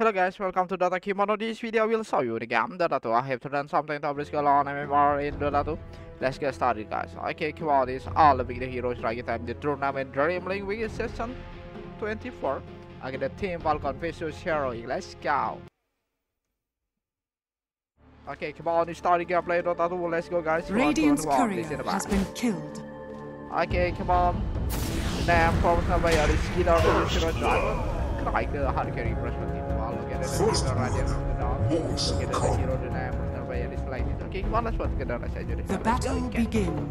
Hello guys, welcome to Dota Kimono. This video will show you the game Dota 2. I have to run something to upgrade skill on MMR in Dota 2. Let's get started guys. Okay, come on, this all the big heroes right time the tournament Dream League Week Session 24. Okay, the team Falcon vs Heroic. Let's go. Okay, come on, starting the gameplay Dota 2. Let's go guys. Radiant's courier the has been killed. Okay, come on. Name from somebody else. Skill out of the zero driver. Like the hard carry perspective. First Look at it. blood. Horse Look at the battle hero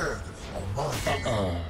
come on, put together. Let's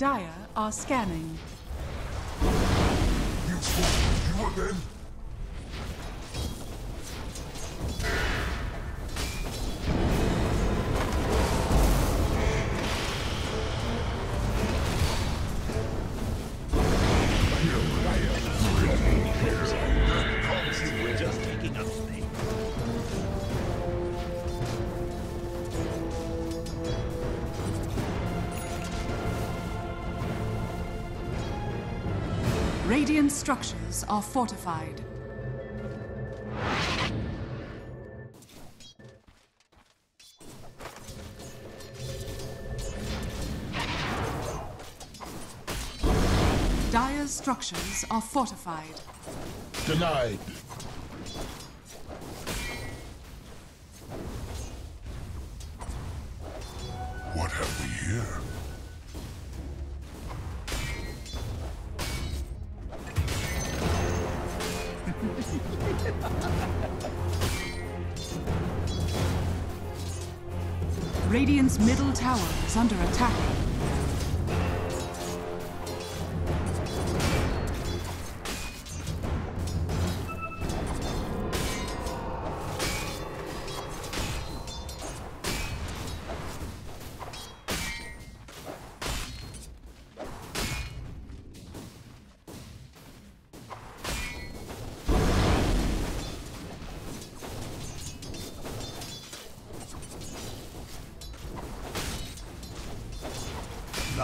Dire are scanning. You you again? Radiant structures are fortified. Dire's structures are fortified. Denied.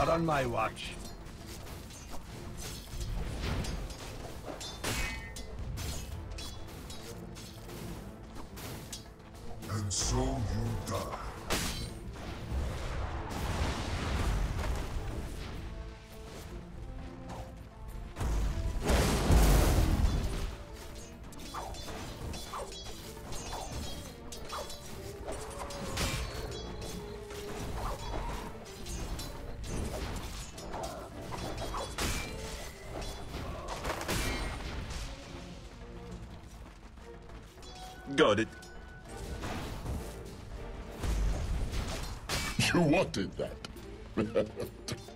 Not on my watch. Wanted that.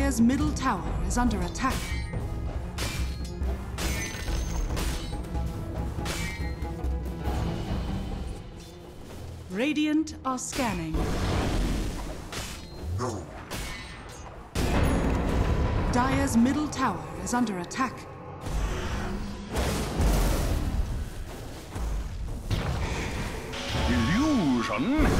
Dire's middle tower is under attack. Radiant are scanning. No. Dire's middle tower is under attack. Illusion?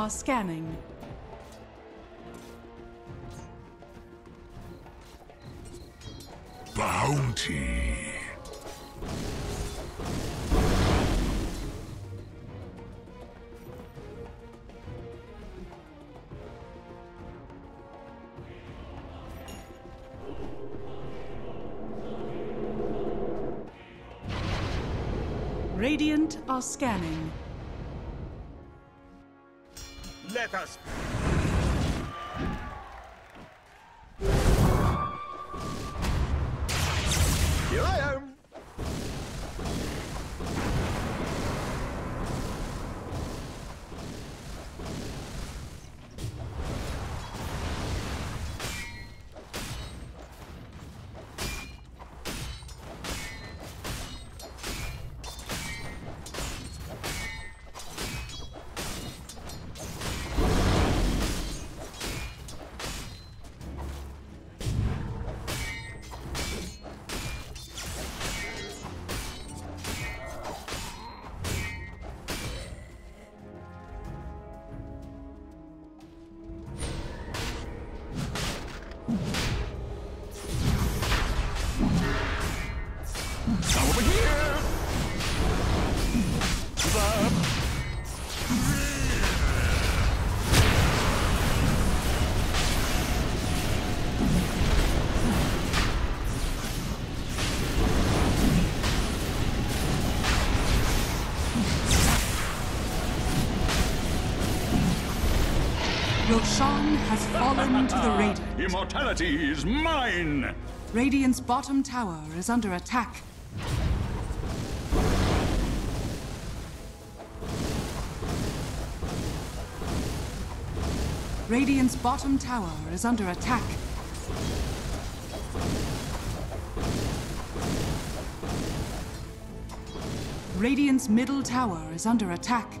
are scanning. Bounty. Radiant are scanning. Roshan has fallen to the Radiant. Immortality is mine! Radiant's bottom tower is under attack. Radiant's bottom tower is under attack. Radiant's middle tower is under attack.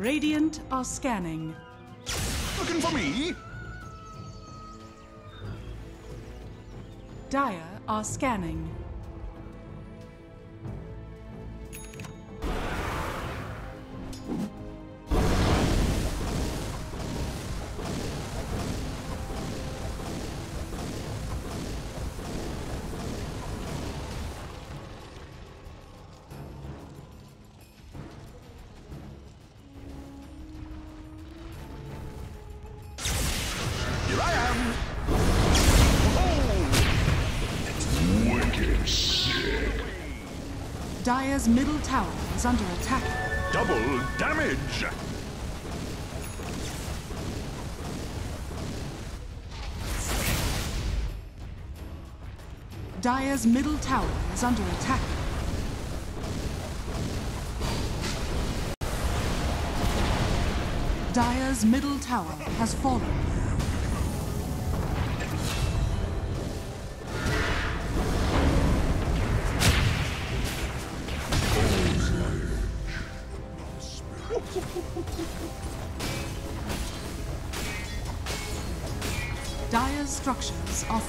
Radiant are scanning. Looking for me? Dire are scanning. Dire's middle tower is under attack. Double damage. Dire's middle tower is under attack. Dire's middle tower has fallen.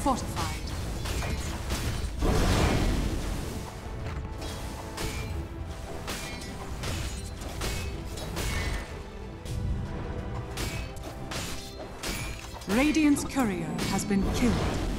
Fortified. Radiant's courier has been killed.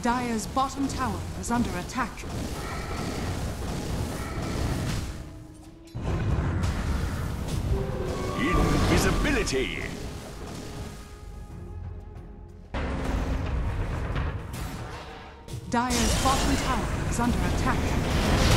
Dire's bottom tower is under attack. Invisibility. Dire's bottom tower is under attack.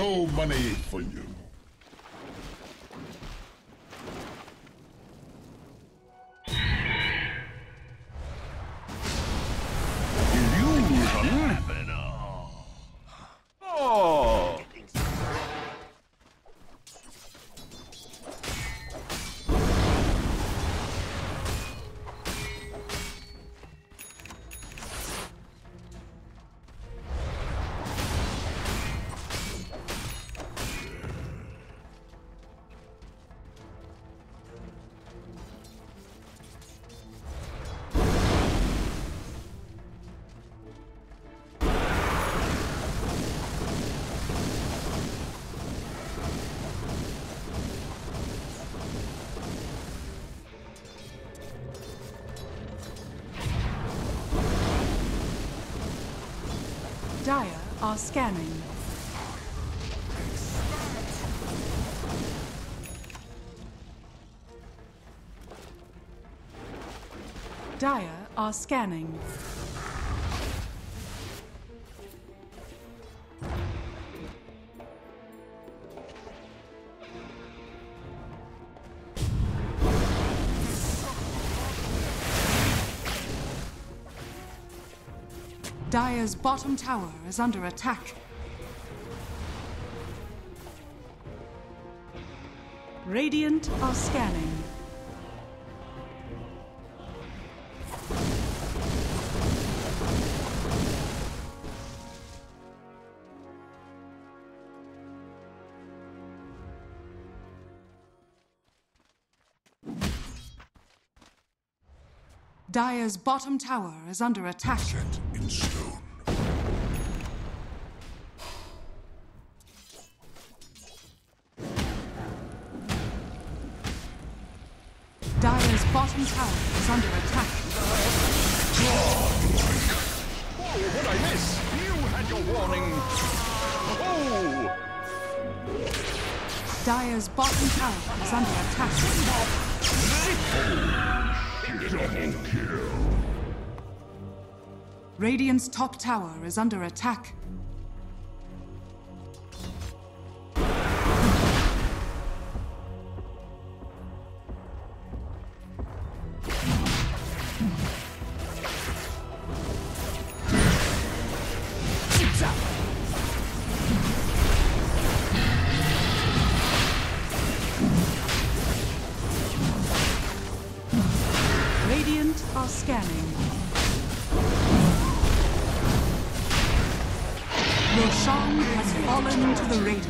No money are scanning. Dire are scanning. Dire's bottom tower is under attack. Radiant are scanning. Dire's bottom tower is under attack. Set bottom tower is under attack. Oh! What'd I miss? You had your warning. Oh! Dire's bottom tower is under attack. Double kill. Radiant's top tower is under attack. Fallen to the Radiant.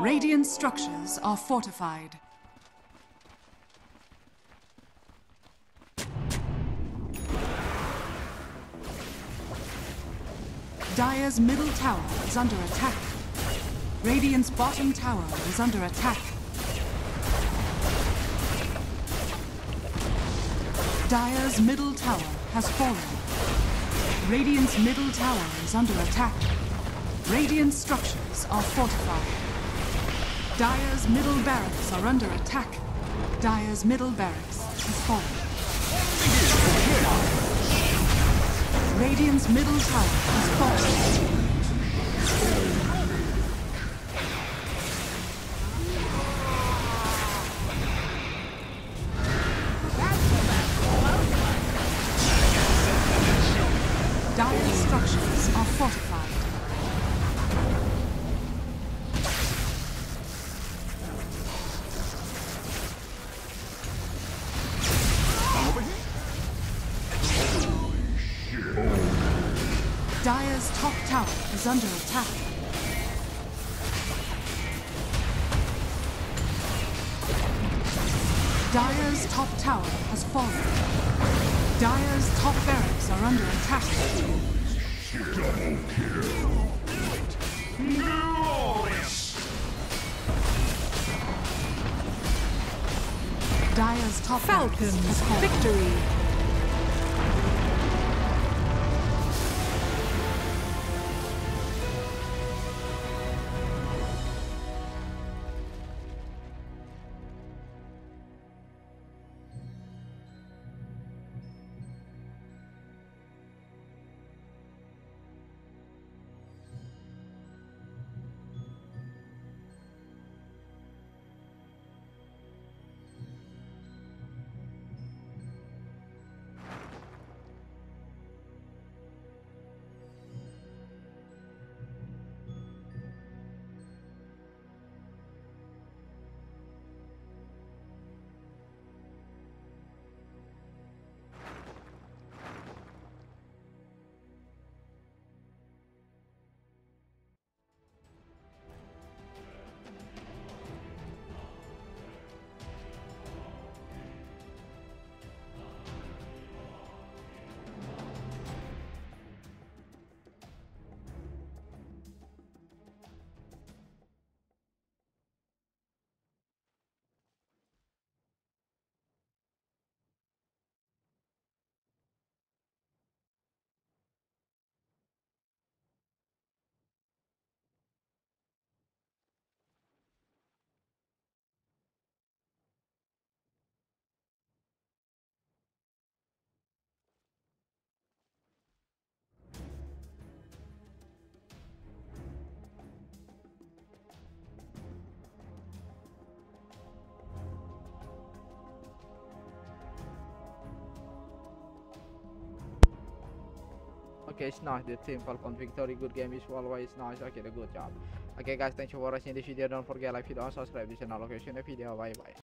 Radiant structures are fortified. Dire's middle tower is under attack. Radiant's bottom tower is under attack. Dire's middle tower has fallen. Radiant's middle tower is under attack. Radiant structures are fortified. Dire's middle barracks are under attack. Dire's middle barracks has fallen. Radiant's middle tower has fallen. Dire's top barracks has fallen. Victory. Okay, it's nice. The team Falcon victory. Good game is always nice. Okay, the good job. Okay, guys, thank you for watching this video. Don't forget like, video, and subscribe this channel. Okay, see you in the video. Bye bye.